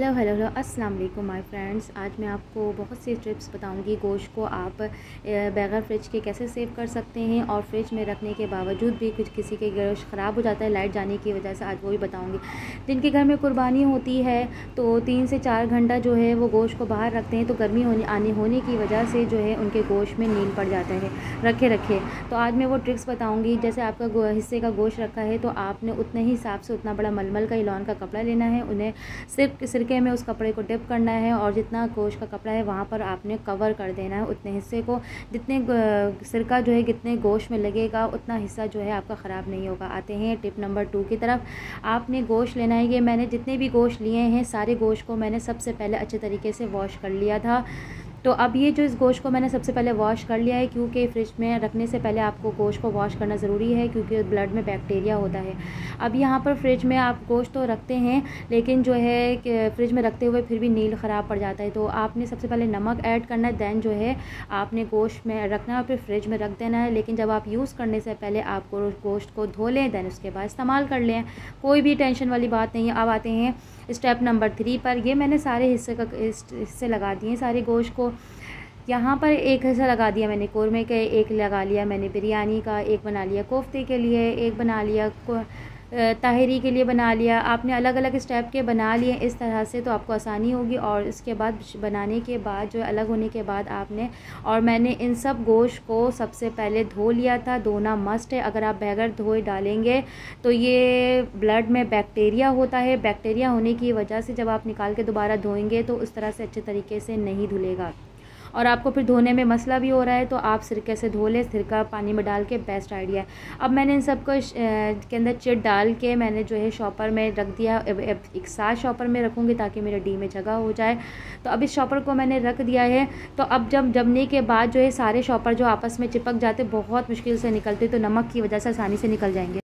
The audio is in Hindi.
हेलो हेलो हेलो अस्सलाम वालेकुम माय फ्रेंड्स आज मैं आपको बहुत सी टिप्स बताऊँगी। गोश्त को आप बगैर फ्रिज के कैसे सेव कर सकते हैं और फ्रिज में रखने के बावजूद भी कुछ किसी के गोश्त ख़राब हो जाता है लाइट जाने की वजह से आज वो भी बताऊँगी। जिनके घर में कुर्बानी होती है तो तीन से चार घंटा जो है वो गोश्त को बाहर रखते हैं तो गर्मी होने, आने होने की वजह से जो है उनके गोश्त में नील पड़ जाता है। रखे रखे। तो आज मैं वो ट्रिक्स बताऊँगी। जैसे आपका हिस्से का गोश्त रखा है तो आपने उतने ही हिसाब से उतना बड़ा मलमल का, इलॉन का कपड़ा लेना है। उन्हें सिर्फ़ सिर्फ़ सिरके में उस कपड़े को डिप करना है और जितना गोश का कपड़ा है वहाँ पर आपने कवर कर देना है। उतने हिस्से को जितने सिरका जो है कितने गोश में लगेगा, उतना हिस्सा जो है आपका ख़राब नहीं होगा। आते हैं टिप नंबर टू की तरफ़। आपने गोश लेना है। ये मैंने जितने भी गोश लिए हैं, सारे गोश को मैंने सबसे पहले अच्छे तरीके से वॉश कर लिया था। तो अब ये जो इस गोश्त को मैंने सबसे पहले वॉश कर लिया है, क्योंकि फ्रिज में रखने से पहले आपको गोश्त को वॉश करना ज़रूरी है, क्योंकि ब्लड में बैक्टीरिया होता है। अब यहाँ पर फ्रिज में आप गोश्त तो रखते हैं, लेकिन जो है फ्रिज में रखते हुए फिर भी नील ख़राब पड़ जाता है। तो आपने सबसे पहले नमक ऐड करना है दैन जो है आपने गोश्त में रखना है फिर फ्रिज में रख देना है। लेकिन जब आप यूज़ करने से पहले आप गोश्त को धो लें दैन उसके बाद इस्तेमाल कर लें। कोई भी टेंशन वाली बात नहीं, अब आते हैं स्टेप नंबर थ्री पर। ये मैंने सारे हिस्से का हिस्से लगा दिए, सारे गोश्त को। यहाँ पर एक हिस्सा लगा दिया मैंने कौरमे के, एक लगा लिया मैंने बिरयानी का, एक बना लिया कोफ्ते के लिए, एक बना लिया ताहरी के लिए बना लिया। आपने अलग अलग स्टेप के बना लिए इस तरह से तो आपको आसानी होगी और इसके बाद बनाने के बाद, जो अलग होने के बाद आपने, और मैंने इन सब गोश्त को सबसे पहले धो लिया था। धोना मस्ट है। अगर आप बगैर धोए डालेंगे तो ये ब्लड में बैक्टीरिया होता है। बैक्टीरिया होने की वजह से जब आप निकाल के दोबारा धोएँगे तो उस तरह से अच्छे तरीके से नहीं धुलेगा। और आपको फिर धोने में मसला भी हो रहा है तो आप सिरके से धो लें? सिरका पानी में डाल के बेस्ट आइडिया है। अब मैंने इन सबको के अंदर चिट डाल के मैंने जो है शॉपर में रख दिया। एक साथ शॉपर में रखूँगी ताकि मेरे डी में जगह हो जाए। तो अब इस शॉपर को मैंने रख दिया है। तो अब जब जमने के बाद जो है सारे शॉपर जो आपस में चिपक जाते, बहुत मुश्किल से निकलते तो नमक की वजह से आसानी से निकल जाएँगे।